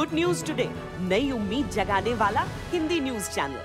Good news today नई उम्मीद जगाने वाला Hindi news channel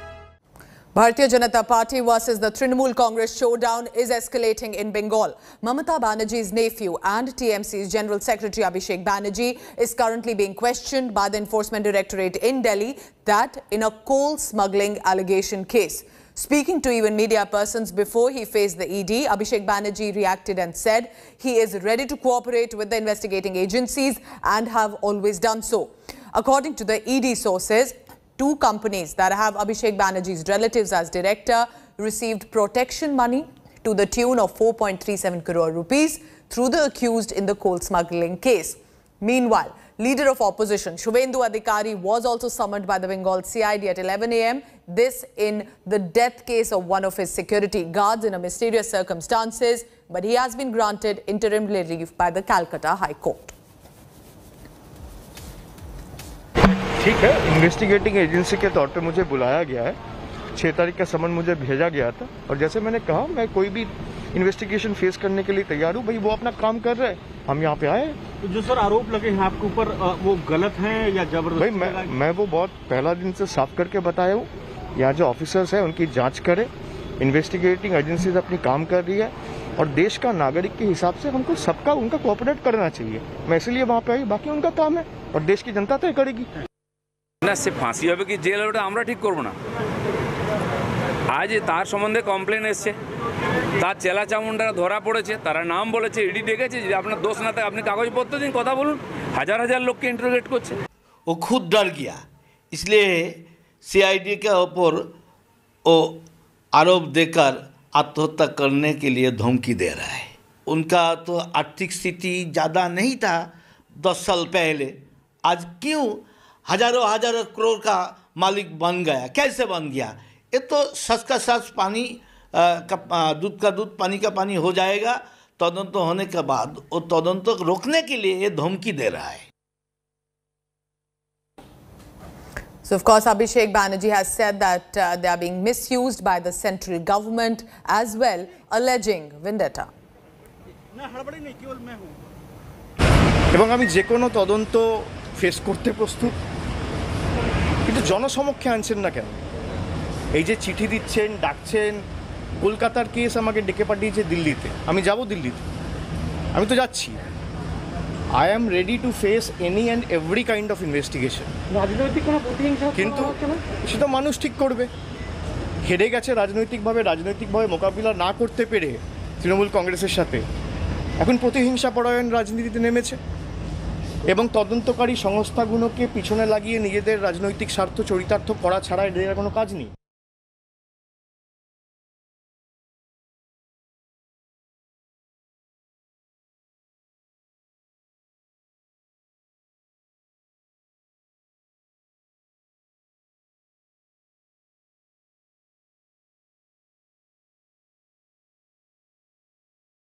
Bharatiya Janata Party versus the Trinamool Congress showdown is escalating in Bengal. Mamata Banerjee's nephew and TMC's General Secretary Abhishek Banerjee is currently being questioned by the Enforcement Directorate in Delhi that in a coal smuggling allegation case. Speaking to even media persons before he faced the ED, Abhishek Banerjee reacted and said he is ready to cooperate with the investigating agencies and have always done so. According to the ED sources, two companies that have Abhishek Banerjee's relatives as director received protection money to the tune of 4.37 crore rupees through the accused in the coal smuggling case. Meanwhile, leader of opposition Shubhendu Adhikari was also summoned by the Bengal CID at 11 a.m. This in the death case of one of his security guards in a mysterious circumstances, but he has been granted interim relief by the Calcutta High Court. ठीक है investigating agency के तौर पे मुझे बुलाया गया है। छः तारीख का समन मुझे भेजा गया था और जैसे मैंने कहा मैं कोई भी इन्वेस्टिगेशन फेस करने के लिए तैयार हूँ। भाई वो अपना काम कर रहे हैं। हम यहाँ पे आए तो जो सर आरोप लगे हैं आपके ऊपर वो गलत हैं या ज़बरदस्त भाई मैं मैं वो बहुत पहला दिन से साफ़ करके बताया हूँ। यहाँ जो ऑफिसर्स हैं उनकी जाँच करें। इन्वेस्टिगेटिंग एजेंसीज अपनी काम कर रही है और देश का नागरिक के हिसाब से हमको सबका उनका कोऑपरेट करना चाहिए। मैं इसलिए वहाँ पे आई बाकी उनका काम है और देश की जनता तय करेगी। না সে ফাঁসি হবে কি জেল হবে ওটা আমরা ঠিক করবো না আজ তার সম্বন্ধে কমপ্লেন এসছে তার চেলা চামুন্ডারা ধরা পড়েছে তারা নাম বলেছে ইডি ডেকেছে যে আপনার দোষ না থাকে আপনি কাগজপত্র দিন কথা বলুন হাজার হাজার লোককে ইন্টারোগেট করছে वो खुद डर गया इसलिए सीआईडी के ऊपर वो आरोप देकर आत्महत्या करने के लिए धमकी दे रहा है उनका तो आर्थिक स्थिति ज़्यादा नहीं था दस साल पहले आज क्यों हजारों हजारों करोड़ का मालिक बन गया कैसे बन गया ये तो सच का सच पानी अ, का अ, दूध का दूध पानी का पानी हो जाएगा तदंत होने के बाद वो तदंत रोकने के लिए ये धमकी दे रहा है So, of course, Abhishek Banerjee has said that uh, they are being misused by the central government as well, alleging vendetta. না হড়বড়ি নেই কেবল मैं हूँ এবং আমি যে কোনো তদন্ত ফেস করতে প্রস্তুত কিন্তু জনসমক্ষে আনছেন না কেন? এই যে চিঠি দিচ্ছেন ডাকছেন কলকাতার কেস আমাকে ডেকে পাঠিয়েছে দিল্লিতে। আমি যাব দিল্লিতে। আমি তো যাচ্ছি। I am ready to face any and every kind of investigation রাজনৈতিক কোনো কিন্তু সেটা মানুষ ঠিক করবে। হেরে গেছে রাজনৈতিকভাবে রাজনৈতিকভাবে মোকাবিলা না করতে পেরে তৃণমূল কংগ্রেসের সাথে। এখন প্রতিহিংসা পরায়ণ রাজনীতিতে নেমেছে। এবং তদন্তকারী সংস্থাগুলোকে পিছনে লাগিয়ে নিজেদের রাজনৈতিক স্বার্থ চরিতার্থ করা ছাড়া এদের কোনো কাজ নেই।